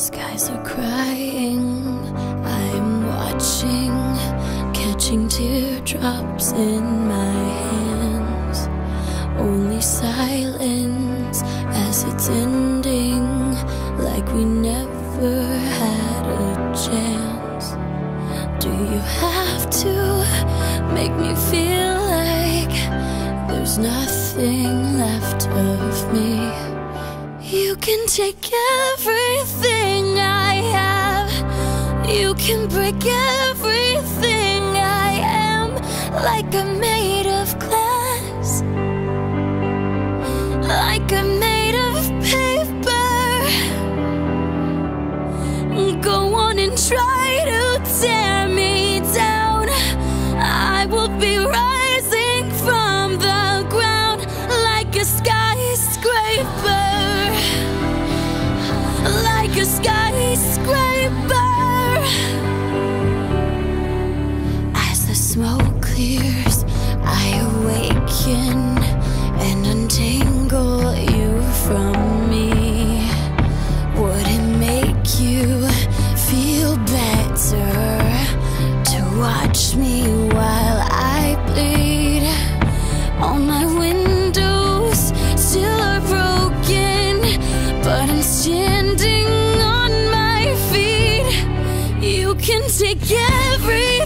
Skies are crying, I'm watching, catching teardrops in my hands. Only silence as it's ending, like we never had a chance. Do you have to make me feel like there's nothing left of me? You can take everything. You can break everything. I am, like I'm made of glass, like I'm made of paper. Go on and try but I'm standing on my feet. You can take everything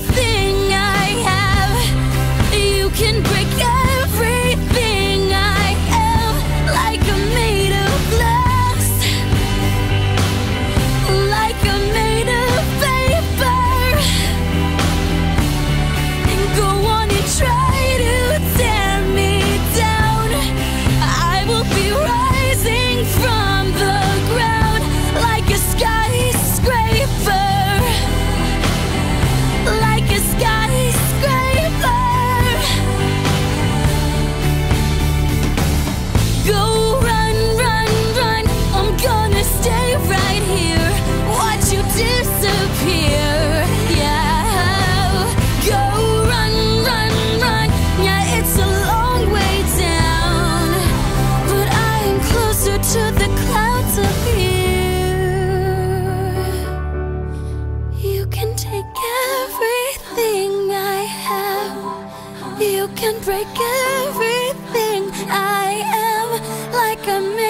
You can break everything I am, like made.